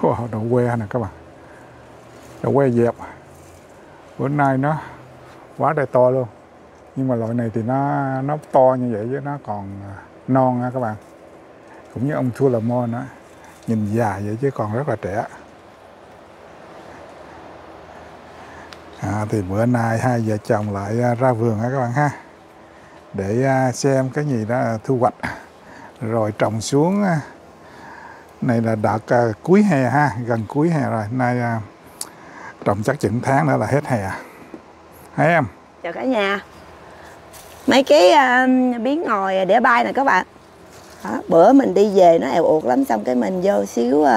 wow, đậu que nè các bạn? Đậu que dẹp à? bữa nay nó quá đầy to luôn. Nhưng mà loại này thì nó nó to như vậy chứ nó còn à, non nha các bạn. Cũng như ông thua là mo nữa nhìn già vậy chứ còn rất là trẻ. À, thì bữa nay hai vợ chồng lại à, ra vườn ha các bạn ha. Để xem cái gì đó thu hoạch. Rồi trồng xuống này là đợt à, cuối hè ha gần cuối hè rồi. Nay à, trồng chắc chừng tháng nữa là hết hè. Thấy em? Chào cả nhà. Mấy cái uh, biến ngòi để bay nè các bạn. Đó, bữa mình đi về nó èo uột lắm xong cái mình vô xíu uh,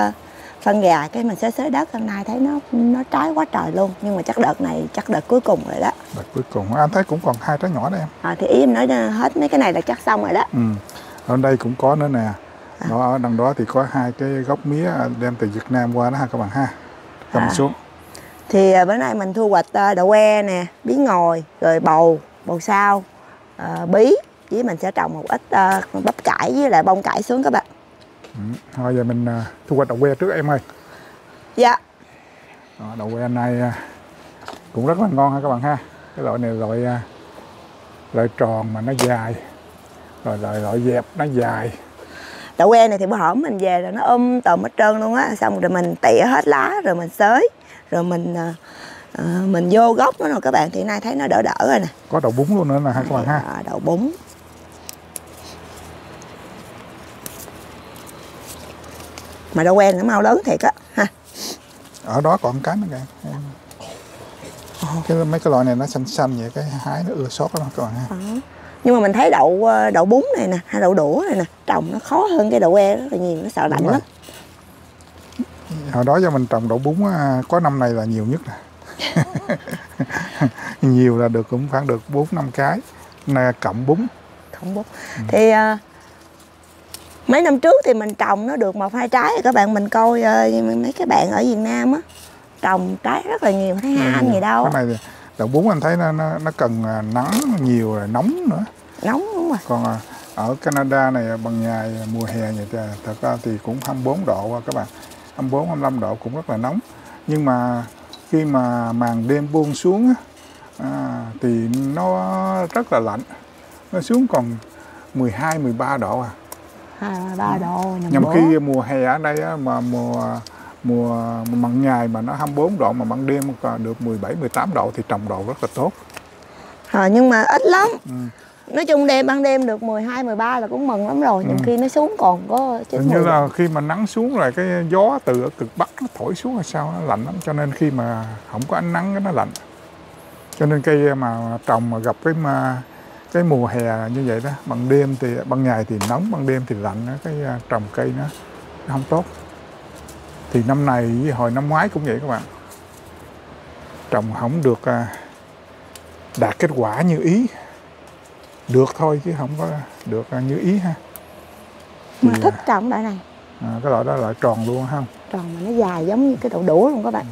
phân gà cái mình xới xới đất. Hôm nay thấy nó nó trái quá trời luôn nhưng mà chắc đợt này chắc đợt cuối cùng rồi đó. Đợt cuối cùng anh thấy cũng còn hai trái nhỏ đấy em. À, thì ý em nói hết mấy cái này là chắc xong rồi đó. Ừ. ở đây cũng có nữa nè đó ở đằng đó thì có hai cái gốc mía đem từ Việt Nam qua đó ha các bạn ha. Cầm À. xuống. Thì uh, bữa nay mình thu hoạch uh, đậu que nè biến ngòi rồi bầu bầu sao uh, bí. Với mình sẽ trồng một ít bắp cải với lại bông cải xuống các bạn. Ừ. thôi giờ mình à, thu hoạch đậu que trước em ơi. Dạ. Đó, đậu que này à, cũng rất là ngon ha các bạn ha. Cái loại này loại à, loại tròn mà nó dài rồi loại loại dẹp nó dài đậu que này thì bữa hổm mình về là nó ôm tùm hết trơn luôn á. Xong rồi mình tỉa hết lá rồi mình xới rồi mình ờ, ờ, mình vô gốc nó rồi các bạn. Thì nay thấy nó đỡ đỡ rồi nè. Có đậu bún luôn nữa nè ha các bạn ha. À, đậu bún. Mà đậu que nó mau lớn thiệt á ha. Ở đó còn cái nữa kìa. Cái mấy cái loại này nó xanh xanh vậy cái hái nó ưa sót lắm các bạn ha. Đó. Nhưng mà mình thấy đậu ờ, đậu bún này nè hay đậu đũa này nè trồng nó khó hơn cái đậu que rất là nhiều nó sợ lạnh lắm. Hồi đó giờ mình trồng đậu bún á, có năm này là nhiều nhất nè. Nhiều là được cũng khoảng được bốn năm cái này cộng bún. Không bún. Thì ờ, mấy năm trước thì mình trồng nó được một hai trái các bạn mình coi ờ, mấy cái bạn ở Việt Nam á trồng trái rất là nhiều thấy hai anh gì đâu cái này thì đậu bún anh thấy nó nó, nó cần à, nắng nhiều rồi nóng nữa. Nóng đúng rồi còn à, ở Canada này bằng ngày mùa hè vậy thật ra thì cũng 24 độ à các bạn. 24 25 độ cũng rất là nóng. Nhưng mà khi mà màn đêm buông xuống à, thì nó rất là lạnh. Nó xuống còn 12 13 độ à. Hai ba độ nhầm nhằm bố. khi mùa hè ở đây mà mùa mùa mặn ngày mà nó 24 độ mà ban đêm được 17 18 độ thì trồng đồ rất là tốt. Ờ, nhưng mà ít lắm. Ừ. nói chung đêm ban đêm được 12, 13 là cũng mừng lắm rồi nhưng Ừ. khi nó xuống còn có Hình như là khi mà nắng xuống rồi cái gió từ ở cực bắc nó thổi xuống hay sao nó lạnh lắm. Cho nên khi mà không có ánh nắng nó lạnh. Cho nên cây mà trồng mà gặp cái mà cái mùa hè như vậy đó ban đêm thì ban ngày thì nóng ban đêm thì lạnh cái à, trồng cây nó, nó không tốt thì năm này với hồi năm ngoái cũng vậy các bạn. Trồng không được à, đạt kết quả như ý. Được thôi chứ không có được à, như ý ha. Mà Thì, thích trồng loại này. À, cái loại đó là tròn luôn không? tròn mà nó dài giống như cái đậu đũa luôn các bạn.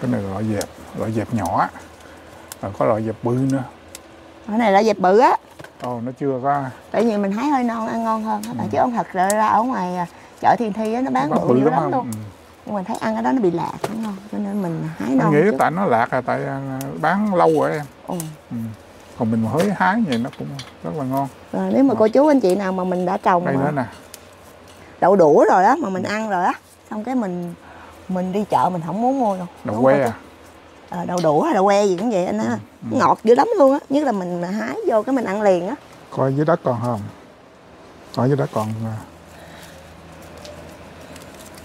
Cái này là loại dẹp, loại dẹp nhỏ. Rồi có loại dẹp bự nữa. cái này là dẹp bự á Ồ, nó chưa có tại vì mình thấy hơi non ăn ngon hơn các bạn chứ ông thật ra ra ở ngoài à, chợ thiên thi á nó bán bự lắm không? luôn Ừ. nhưng mình thấy ăn ở đó nó bị lạc không ngon cho nên mình hái non nghĩ chút. tại nó lạc là tại à, bán lâu rồi em. ừ. Ừ. Còn mình mà hới hái vậy nó cũng rất là ngon. rồi nếu mà cô chú anh chị nào mà mình đã trồng Đây mà nữa nè. đậu đũa rồi đó mà mình ăn rồi á xong cái mình mình đi chợ mình không muốn mua đâu Đậu Không que à? cho- ờ, đậu đũa hay đậu que gì cũng vậy anh á ngọt dữ lắm luôn á nhất là mình mà hái vô cái mình ăn liền á Coi dưới đất còn không? Coi dưới đất còn à.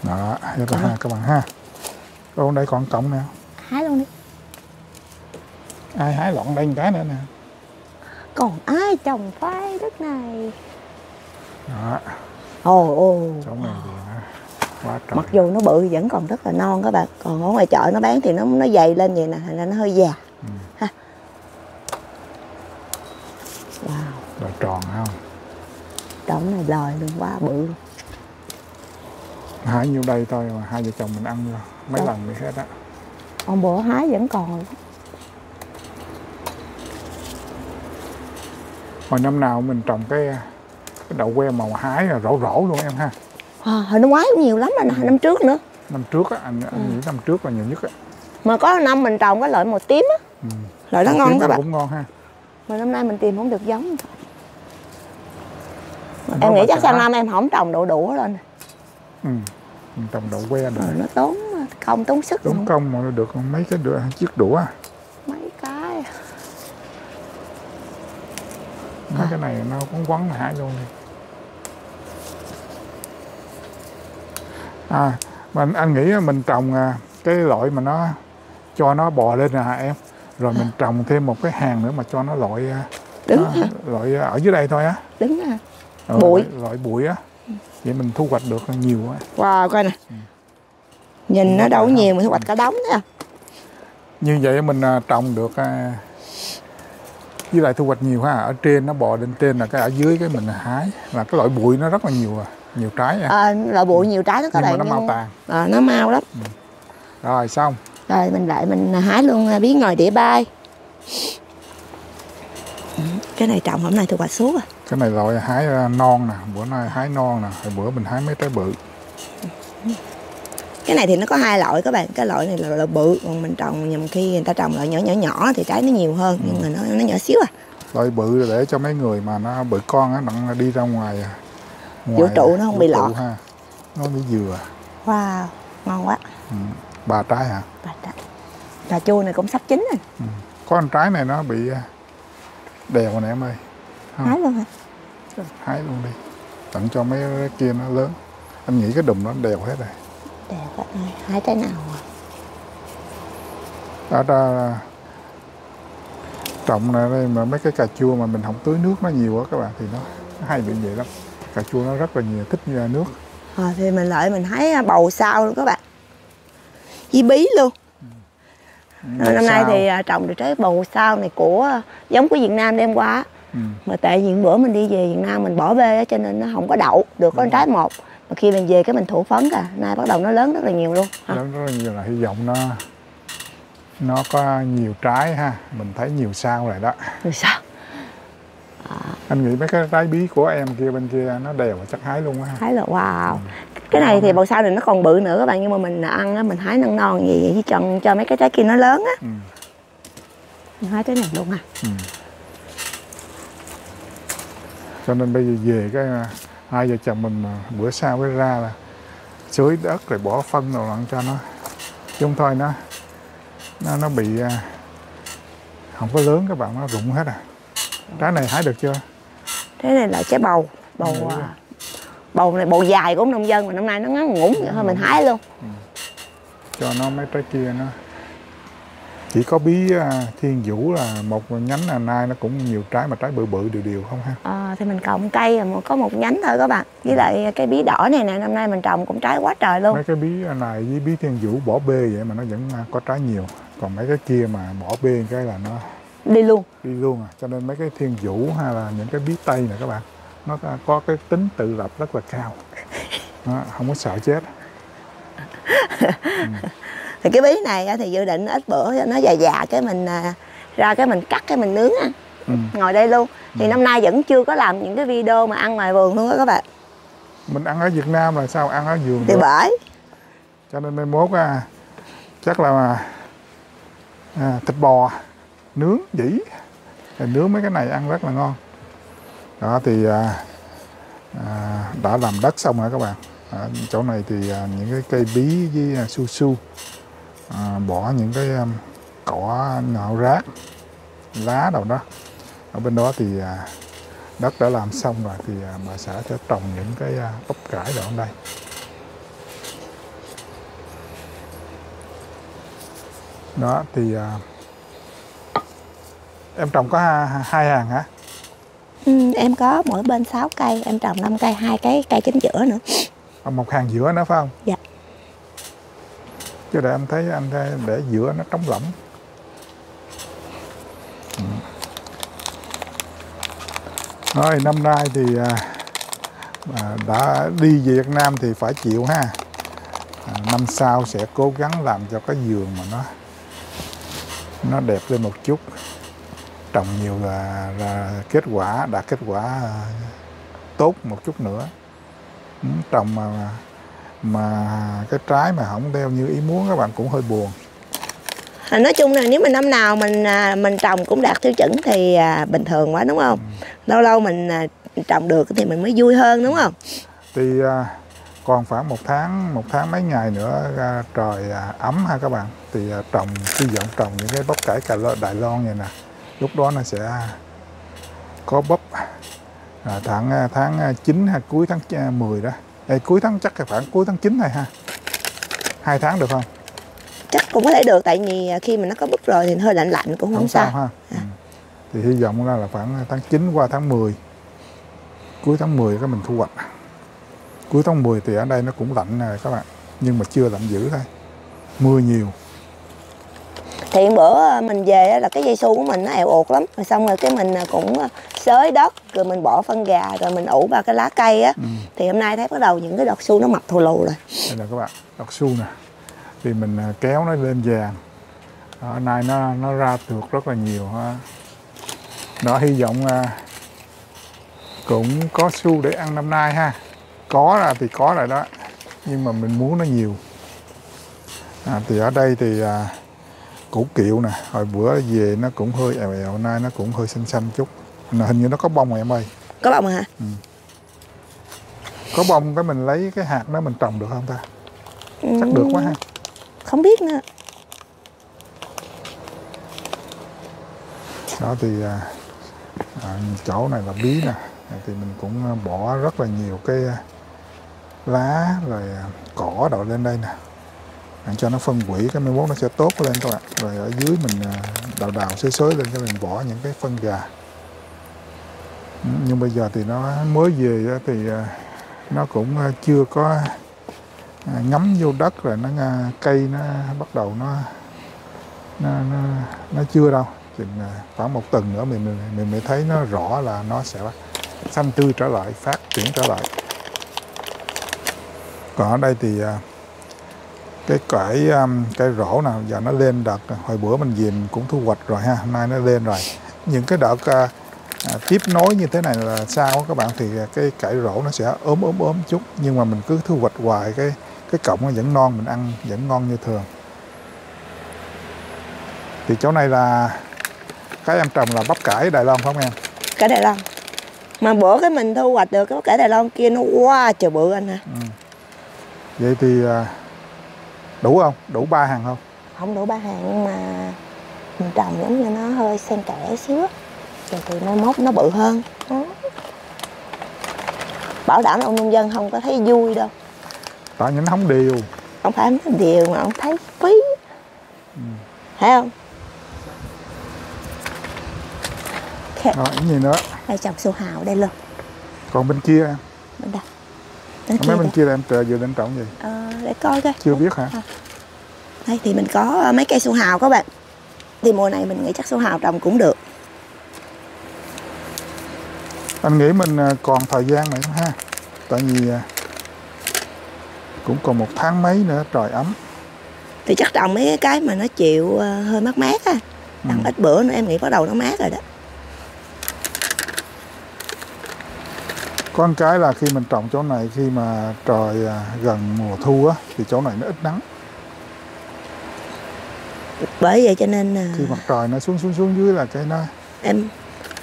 Đó, vậy là ha các bạn ha. Còn đây còn cọng nè. hái luôn đi Ai hái lọn đây một cái nữa nè. còn ai trồng khoai đất này Đó, ồ ồ chỗ này thì nó quá trời. Mặc dù nó bự vẫn còn rất là non các bạn. Còn ở ngoài chợ nó bán thì nó nó dày lên vậy nè thành ra nó hơi già. Ừ. ha. Wow. Loại tròn không? trồng này lời luôn quá bự luôn. Hái nhiêu đây thôi mà hai vợ chồng mình ăn mấy Đâu? lần thì hết á. Hôm bữa hái vẫn còn hồi năm nào mình trồng cái cái đậu que màu hái là rổ rổ luôn em ha à, hồi năm ngoái cũng nhiều lắm rồi nè năm trước nữa. Năm trước á anh, anh Ừ. nghĩ năm trước là nhiều nhất á. Mà có năm mình trồng cái loại màu tím á. Ừ. loại đó Màu ngon các bạn. cũng ngon ha. Mà năm nay mình tìm không được giống. Em nói nghĩ chắc sang năm em không trồng đậu đủ lên ừ. Mình trồng đậu que được. Rồi nó tốn công tốn sức tốn công mà nó được mấy cái đũa, chiếc đũa mấy cái. Mấy cái này nó cũng quấn hái luôn đi à mà anh, nghĩ mình trồng à, cái loại mà nó cho nó bò lên nè hả em. Rồi mình trồng thêm một cái hàng nữa mà cho nó loại à, đứng nó, loại ở dưới đây thôi á. Đứng ha Ờ, Bụi. loại, loại bụi á. Vậy mình thu hoạch được nhiều á wow coi nè. Nhìn nó đâu có nhiều mà thu hoạch cả đống à như vậy mình à, trồng được à, với lại thu hoạch nhiều ha. Ở trên nó bò lên trên là cái ở dưới cái mình hái là cái loại bụi nó rất là nhiều à nhiều trái nha. À, loại bụi nhiều trái đó các nhưng mà bạn nó mau tàn. À, nó mau lắm. Rồi xong. Rồi mình lại mình hái luôn à, bí ngòi đĩa bay. Ừ, cái này trồng hôm nay thu hoạch suốt à. Cái này loại hái à, non nè bữa nay hái non nè hồi bữa mình hái mấy trái bự. Cái này thì nó có hai loại các bạn cái loại này là loại bự còn mình trồng nhầm khi người ta trồng loại nhỏ nhỏ nhỏ thì trái nó nhiều hơn nhưng mà nó nó nhỏ xíu à. Loại bự là để cho mấy người mà nó bự con á đặng đi ra ngoài à, Vũ trụ nó không bị lọt. ha nó bị dừa wow ngon quá ừ. ba trái hả bà, trái- bà chua này cũng sắp chín rồi có con trái này nó bị à, đèo nè em ơi Không. hái luôn hả hái luôn đi tặng cho mấy cái kia nó lớn anh nghĩ cái đùm nó đều hết rồi đẹp quá Này, hái trái nào à? ở đó trồng này đây mà mấy cái cà chua mà mình không tưới nước nó nhiều quá các bạn thì nó nó hay bị vậy lắm cà chua nó rất là nhiều thích như là nước. À, thì mình lại mình hái bầu sao luôn các bạn. Với bí luôn. Rồi năm nay Sao? thì à, trồng được trái bầu sao này của à, giống của Việt Nam đem qua ừ. mà tại vì bữa mình đi về Việt Nam mình bỏ bê cho nên nó không có đậu được Ừ. có trái một. Mà khi mình về cái mình thủ phấn cả nay bắt đầu nó lớn rất là nhiều luôn ha. nó rất là nhiều là hy vọng nó nó có nhiều trái ha. Mình thấy nhiều sao rồi đó. Sao anh nghĩ mấy cái trái bí của em kia bên kia nó đều chắc hái luôn á thấy là wow. Ừ. cái này thì bầu sao này nó còn bự nữa các bạn nhưng mà mình ăn á mình hái non non gì vậy chứ chọn cho mấy cái trái kia nó lớn á. Ừ. mình hái trái này luôn à. Ừ. cho nên bây giờ về cái à, hai vợ chồng mình bữa sau mới ra là xới đất rồi bỏ phân rồi lặn cho nó. Chứ không thôi nó nó nó bị à, không có lớn các bạn nó rụng hết à trái này hái được chưa? Trái này là trái bầu. Bầu Ừ. à, bầu này bầu dài của nông dân mà năm nay nó ngắn ngủn vậy thôi mình hái luôn. Cho nó mấy trái kia nó. Chỉ có bí à, thiên vũ là một nhánh là nay nó cũng nhiều trái mà trái bự bự đều đều không ha? Ờ, thì mình cộng cây là có một nhánh thôi các bạn. Với lại cái bí đỏ này nè năm nay mình trồng cũng trái quá trời luôn. Mấy cái bí này với bí thiên vũ bỏ bê vậy mà nó vẫn à, có trái nhiều. Còn mấy cái kia mà bỏ bê cái là nó đi luôn. Đi luôn à? Cho nên mấy cái thiên vũ hay là những cái bí tây này các bạn nó có- cái tính tự lập rất là cao. Nó không có sợ chết. Thì cái bí này thì dự định ít bữa nó già già cái mình à, ra cái mình cắt cái mình nướng á. Ừ. ngồi đây luôn. Thì năm nay vẫn chưa có làm những cái video mà ăn ngoài vườn luôn á các bạn. Mình ăn ở Việt Nam là sao? Ăn ở vườn thì bởi. Cho nên mai mốt à, chắc là à, thịt bò nướng dĩ. Nướng mấy cái này ăn rất là ngon. Đó thì à, à, đã làm đất xong rồi các bạn. À, chỗ này thì à, những cái cây bí với à, su su. À, bỏ những cái à, cỏ nhọ rác lá đâu đó. Ở bên đó thì à, đất đã làm xong rồi thì à, bà xã sẽ trồng những cái à, bắp cải ở đây. Đó thì à, em trồng có hai, hàng hả? Ừ, em có mỗi bên 6 cây em trồng 5 cây hai cái cây chính giữa nữa. Còn một hàng giữa nữa phải không? Dạ. chứ để em thấy anh để giữa nó trống lỏng Ừ. rồi năm nay thì à, à, đã đi về Việt Nam thì phải chịu ha. À, năm sau sẽ cố gắng làm cho cái vườn mà nó nó đẹp lên một chút trồng nhiều là, là kết quả đạt kết quả à, tốt một chút nữa. Ừ, trồng mà mà cái trái mà không theo như ý muốn các bạn cũng hơi buồn. À, nói chung là nếu mà năm nào mình à, mình trồng cũng đạt tiêu chuẩn thì à, bình thường quá đúng không? Lâu lâu mình à, trồng được thì mình mới vui hơn đúng không? Thì à, còn khoảng một tháng một tháng mấy ngày nữa à, trời à, ấm ha các bạn. Thì à, trồng hy vọng trồng những cái bắp cải cà lơ Đài Loan này nè lúc đó nó sẽ có bắp à, tháng à, tháng à, 9 hay cuối tháng à, 10 đó. Ê, cuối tháng chắc là khoảng cuối tháng 9 này ha. Hai tháng được không? Chắc cũng có thể được tại vì à, khi mà nó có búp rồi thì hơi lạnh lạnh cũng không, không sao. sao ha. Ừ. thì hy vọng là, là khoảng tháng 9 qua tháng 10 cuối tháng 10 cái mình thu hoạch. Cuối tháng 10 thì ở đây nó cũng lạnh nè các bạn nhưng mà chưa lạnh dữ thôi. Mưa nhiều thì bữa à, mình về là cái dây su của mình nó èo ụt lắm. Rồi xong rồi cái mình à, cũng à, xới đất rồi mình bỏ phân gà rồi mình ủ ba cái lá cây á. Ừ. thì hôm nay thấy bắt đầu những cái đọt su nó mập thù lù rồi. Đây là các bạn đọt su nè. Thì mình kéo nó lên vàng Đó, nay nó nó ra được rất là nhiều ha. Đó hy vọng cũng có su để ăn năm nay ha. Có là thì có rồi đó nhưng mà mình muốn nó nhiều. À, thì ở đây thì à, củ kiệu nè hồi bữa về nó cũng hơi èo èo nay nó cũng hơi xanh xanh chút. Mà hình như nó có bông rồi em ơi. Có bông hả? Có bông cái mình lấy cái hạt đó mình trồng được không ta? Chắc được quá ha. Không biết nữa. Đó thì à, à, chỗ này là bí nè. Thì mình cũng bỏ rất là nhiều cái à, lá rồi à, cỏ đậu lên đây nè cho nó phân hủy cái mai mốt nó sẽ tốt lên các bạn rồi ở dưới mình à, đào đào xới xới lên cho mình bỏ những cái phân gà. Ừ, nhưng bây giờ thì nó mới về thì à, nó cũng à, chưa có ngấm vô đất rồi nó cây nó bắt đầu nó nó nó, nó chưa đâu. Chừng khoảng một tuần nữa mình mình mình mới thấy nó rõ là nó sẽ xanh tươi trở lại phát triển trở lại. Còn ở đây thì cái cải um, cái rổ nào giờ nó lên đợt hồi bữa mình mình cũng thu hoạch rồi ha hôm nay nó lên rồi. Những cái đợt à, à, tiếp nối như thế này là sao các bạn? Thì cái cải rổ nó sẽ ốm ốm ốm chút nhưng mà mình cứ thu hoạch hoài cái cái cọng nó vẫn non mình ăn vẫn ngon như thường. Thì chỗ này là cái em trồng là bắp cải Đài Loan phải không em? Cả Đài Loan. Mà bữa cái mình thu hoạch được cái cả Đài Loan kia nó quá trời bự anh hả vậy thì à, đủ không? Đủ ba hàng không? Không đủ ba hàng nhưng mà mình trồng giống như nó hơi xen kẽ xíu rồi thì mai mốt nó bự hơn. Đó. bảo đảm là ông nông dân không có thấy vui đâu. Tại những nó không đều. Ông phải nói điều mà ông thấy phí. Thấy không? Ok, rồi cái gì nữa? Đây trồng su hào đây luôn. Còn bên kia? Em bên đây bên kia mấy bên kia là em trời vừa định trồng gì Ờ, để coi coi. Chưa biết hả? Đây thì mình có ờ, mấy cây su hào các bạn. Thì mùa này mình nghĩ chắc su hào trồng cũng được. Anh nghĩ mình à, còn thời gian nữa ha. Tại vì à, cũng còn một tháng mấy nữa trời ấm. Thì chắc trồng mấy cái mà nó chịu ờ, hơi mát mát á. Đằng Ừ. ít bữa nữa em nghĩ bắt đầu nó mát rồi đó có một cái là khi mình trồng chỗ này khi mà trời à, gần mùa thu á thì chỗ này nó ít nắng. Bởi vậy cho nên là khi mặt trời nó xuống xuống xuống dưới là cái nó em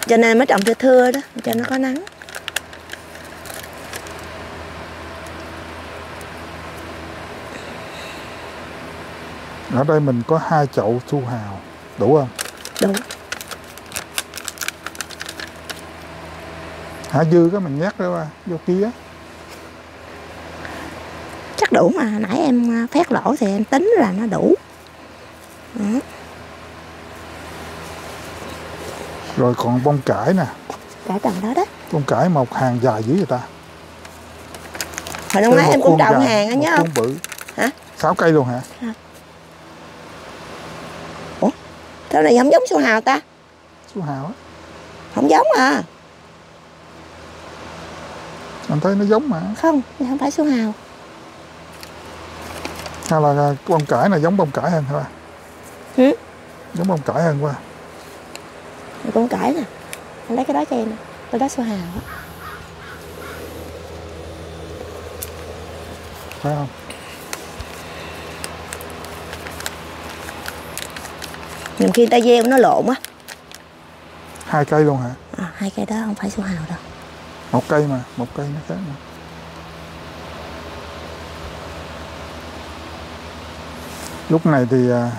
cho nên mới trồng thưa thưa đó cho nó có nắng. Ở đây mình có hai chậu thu hào đủ không? Đúng hả dư cái mình nhét ra vô kia. Chắc đủ mà nãy em à, phát lỗ thì em tính là nó đủ. Đó. rồi còn bông cải nè. Cả trồng đó đó. Bông cải một hàng dài dữ vậy ta? Hồi ngoái một em cũng trồng dài, hàng á nhớ không? bự. Hả? sáu cây luôn hả? Thế này không giống su hào ta? Su hào á. Không giống à anh thấy nó giống mà. Không không phải su hào. Hay là à, bông cải này giống bông cải hơn hả ừ. giống bông cải hơn quá. Bông cải nè. Anh lấy cái đó cho em nè. Tôi đó su hào á. Phải không? Nhưng khi ta gieo nó lộn á. Hai cây luôn hả? À, hai cây đó không phải su hào đâu một cây mà một cây nó khác mà. Lúc này thì à,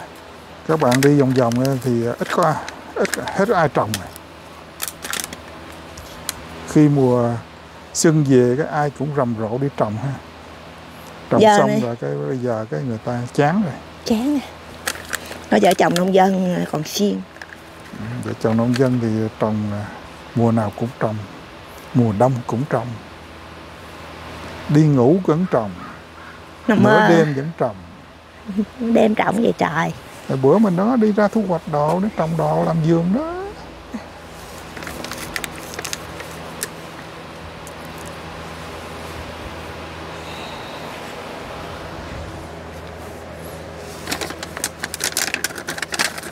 các bạn đi vòng vòng á thì ít có ít hết ai trồng rồi. Khi mùa xuân về cái ai cũng rầm rộ đi trồng ha. Trồng Giờ xong này- rồi cái bây giờ cái người ta chán rồi. Chán à. Nó vợ chồng nông dân còn xiên vợ chồng nông dân thì trồng à, mùa nào cũng trồng mùa đông cũng trồng. Đi ngủ vẫn trồng. Nằm nửa mơ đêm vẫn trồng. Đêm trọng vậy trời? Rồi bữa mình đó đi ra thu hoạch đồ để trồng đồ làm vườn đó.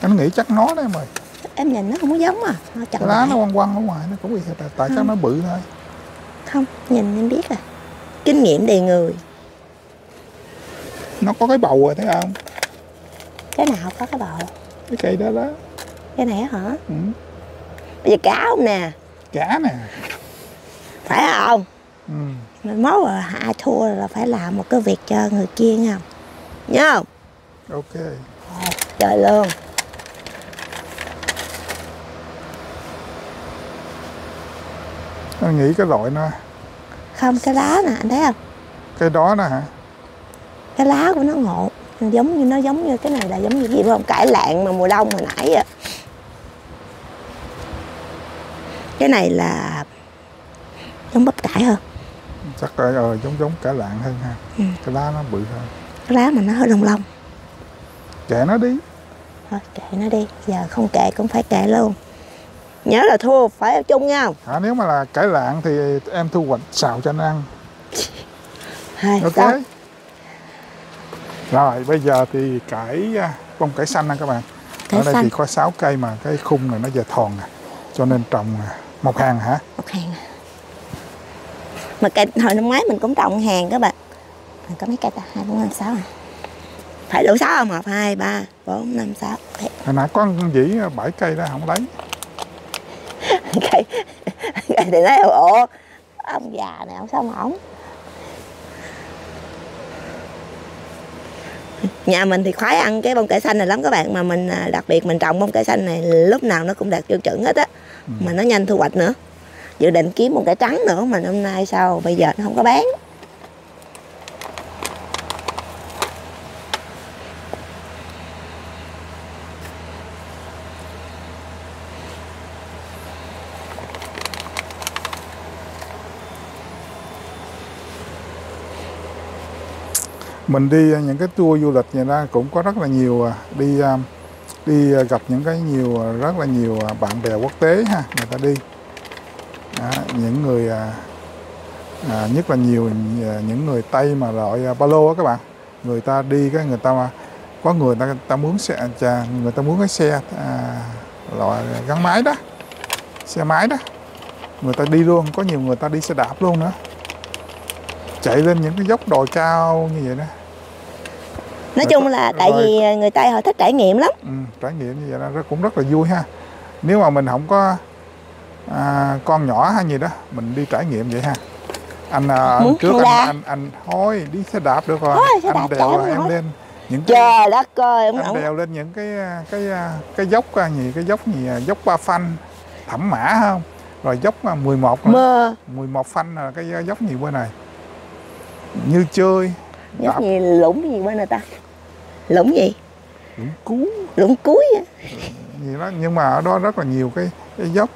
Anh nghĩ chắc nó đấy ơi em nhìn nó không có giống à. Nó chậm cái lá lại. nó quăng quăng ở ngoài nó cũng bị tại, tại chắc nó bự thôi. Không nhìn em biết à. Kinh nghiệm đầy người. Nó có cái bầu rồi thấy không? Cái nào có cái bầu? Cái cây đó đó. Cái này á hả? Ừ. bây giờ cá không nè? Cá nè. Phải không? Ừ. Mai mốt là ai thua là phải làm một cái việc cho người kia nghe không? Nhớ không? Ok. Trời luôn anh nghĩ cái loại nó không cái lá nè anh thấy không? Cái đó nè hả? Cái lá của nó ngộ giống như nó giống như cái này là giống như gì không? Cải lạng mà mùa đông hồi nãy à cái này là giống bắp cải hơn. Chắc là ờ, giống giống cả lạng hơn ha. Ừ. cái lá nó bự hơn. Cái lá mà nó hơi lông lông. Kệ nó đi. Thôi kệ nó đi. Giờ không kệ cũng phải kệ luôn nhớ là thua phải ở chung nha không à, nếu mà là cải lạng thì em thu hoạch xào cho anh ăn. Hai, ok. xong. rồi bây giờ thì cải à, bông cải xanh nha các bạn. Cải ở đây xanh. thì có 6 cây mà cái khung này nó giờ thòn à. cho nên trồng à, một hàng hả? Một hàng. Mà cây hồi năm ngoái mình cũng trồng hàng các bạn. Mình có mấy cây ta? Hai bốn năm sáu à? Phải đủ sáu không? Một hai ba bốn năm sáu. Hồi nãy con dĩ bảy cây đó không lấy cây cây thì nói ủa ông già này ông sao mà ổng? Nhà mình thì khoái ăn cái bông cải xanh này lắm các bạn mà mình à, đặc biệt mình trồng bông cải xanh này lúc nào nó cũng đạt tiêu chuẩn hết á mà nó nhanh thu hoạch nữa. Dự định kiếm một cải trắng nữa mà năm nay sao bây giờ nó không có bán mình đi à, những cái tour du lịch vậy ra cũng có rất là nhiều à, đi à, đi gặp những cái nhiều rất là nhiều bạn bè quốc tế ha người ta đi. Đó, những người à, nhất là nhiều những người tây mà loại ba lô á các bạn. Người ta đi cái người ta có người ta ta muốn xe chà, người ta muốn cái xe à, loại gắn máy đó xe máy đó. Người ta đi luôn có nhiều người ta đi xe đạp luôn nữa chạy lên những cái dốc đồi cao như vậy đó. Nói Rồi chung là tại rồi- vì người tây họ thích trải nghiệm lắm. Ừ, trải nghiệm như vậy đó cũng rất là vui ha. Nếu mà mình không có à, con nhỏ hay gì đó mình đi trải nghiệm vậy ha. Anh à, Muốn anh trước anh, anh anh thôi đi xe đạp được rồi. Thôi, xe anh đạp đèo em lên những cái trời đất ơi ông, anh đèo lên những cái à, cái à, cái dốc à, gì cái dốc gì dốc ba phanh thẩm mã không? Rồi dốc à, 11 nữa. mơ. 11 phanh là cái dốc gì bên này như chơi. Giống đạp. gì lũng gì bên này ta. Lũng gì? Cũng cú. Lũng cuối á. gì đó nhưng mà ở đó rất là nhiều cái cái dốc.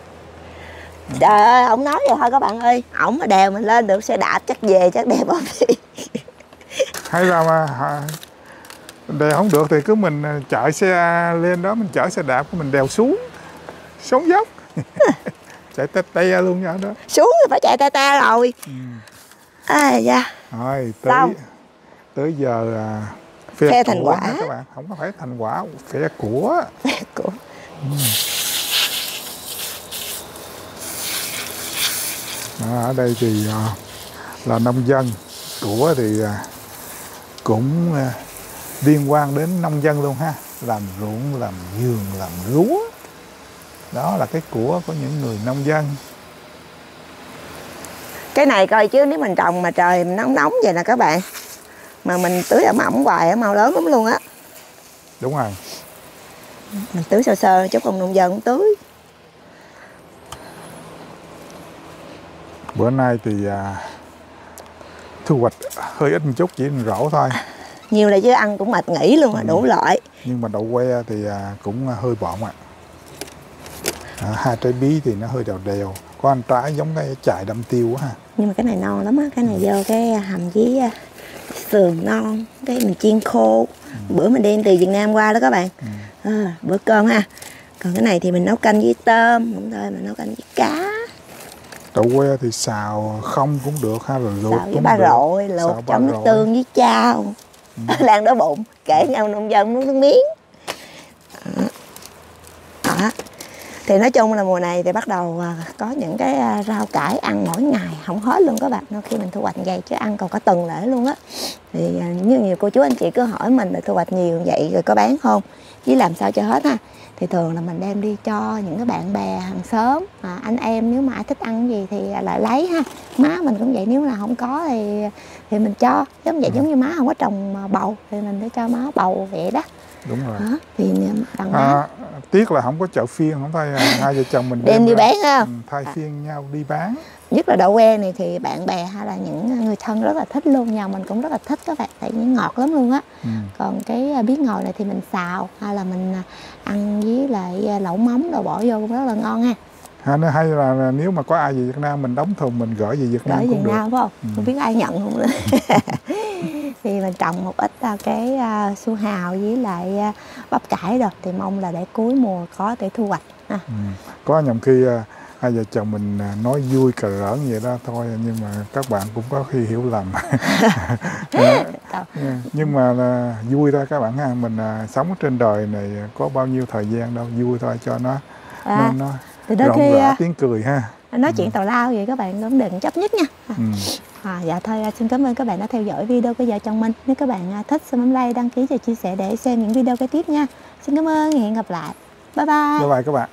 Trời ơi ông nói vậy thôi các bạn ơi. Ổng mà đèo mình lên được xe đạp chắc về chắc đẹp không hay là mà hả, đèo không được thì cứ mình à, chạy xe lên đó mình chở xe đạp của mình đèo xuống. Xuống dốc. Chạy tê te luôn nha đó. Xuống thì phải chạy ta ta rồi. Ừ. à dạ rồi tới Xong. tới giờ à, phe, Phe thành quả. các bạn? Không có phải thành quả phe của. Của. Đó, ở đây thì à, là nông dân. Của thì à, cũng à, liên quan đến nông dân luôn ha. Làm ruộng làm vườn làm lúa. Đó là cái của của những người nông dân cái này coi chứ nếu mình trồng mà trời nóng nóng vậy nè các bạn. Mà mình tưới ẩm ẩm hoài á mau lớn lắm luôn á. Đúng rồi. Mình tưới sơ sơ chút ông nông dân cũng tưới. Bữa nay thì à, thu hoạch hơi ít một chút chỉ rổ thôi. Nhiều là chứ ăn cũng mệt nghỉ luôn à Ừ. đủ loại. Nhưng mà đậu que thì à, cũng hơi bọn ạ. À, hai trái bí thì nó hơi đều đều có ăn trái giống cái chài đâm tiêu á ha nhưng mà cái này non lắm á cái này vô cái hầm với à, sườn non cái mình chiên khô. Bữa mình đem từ Việt Nam qua đó các bạn. Ừ. à, bữa cơm ha. Còn cái này thì mình nấu canh với tôm không thôi mình nấu canh với cá. Đậu que thì xào không cũng được ha rồi luộc xào với cũng ba rội luộc trong nước tương với chao. Lan đói bụng kể nhau nông dân muốn miếng đó. đó thì nói chung là mùa này thì bắt đầu à, có những cái à, rau cải ăn mỗi ngày không hết luôn các bạn. Nó khi mình thu hoạch vậy chứ ăn còn có tuần lễ luôn á. Thì à, như nhiều cô chú anh chị cứ hỏi mình là thu hoạch nhiều vậy rồi có bán không? Với làm sao cho hết ha. Thì thường là mình đem đi cho những cái bạn bè hàng xóm à, anh em nếu mà ai thích ăn gì thì lại lấy ha. Má mình cũng vậy nếu là không có thì thì mình cho. Giống vậy giống như má không có trồng bầu thì mình để cho má bầu vậy đó đúng rồi. Đó thì bằng má à, tiếc là không có chợ phiên không à, hai vợ chồng mình đem đi bán không? Ừ, thay phiên nhau đi bán. Nhất là đậu que này thì bạn bè hay là những người thân rất là thích luôn nhà mình cũng rất là thích các bạn tại vì ngọt lắm luôn á. Ừ. còn cái à, bí ngòi này thì mình xào hay là mình à, ăn với lại à, lẩu mắm rồi bỏ vô cũng rất là ngon ha là- hay là, là nếu mà có ai về Việt Nam mình đóng thùng mình gửi về Việt Nam gửi cũng Việt được. Nam phải không? Ừ. không biết ai nhận không nữa thì mình trồng một ít à, cái à, su hào với lại à, bắp cải rồi thì mong là để cuối mùa có để thu hoạch ha. Ừ. có nhầm khi à, hai vợ chồng mình nói vui cờ rỡn vậy đó thôi nhưng mà các bạn cũng có khi hiểu lầm. Dạ. nhưng mà là vui thôi các bạn ha. Mình sống trên đời này có bao nhiêu thời gian đâu vui thôi cho nó à, nó, nó thì đôi rộng khi à, tiếng cười ha. nói chuyện tào lao vậy các bạn cũng đừng chấp nhất nha. Ừ. À, dạ thôi à, xin cảm ơn các bạn đã theo dõi video của vợ chồng mình. Nếu các bạn à, thích xin bấm like đăng ký và chia sẻ để xem những video kế tiếp nha. Xin cảm ơn hẹn gặp lại. Bye bye. Bye bye các bạn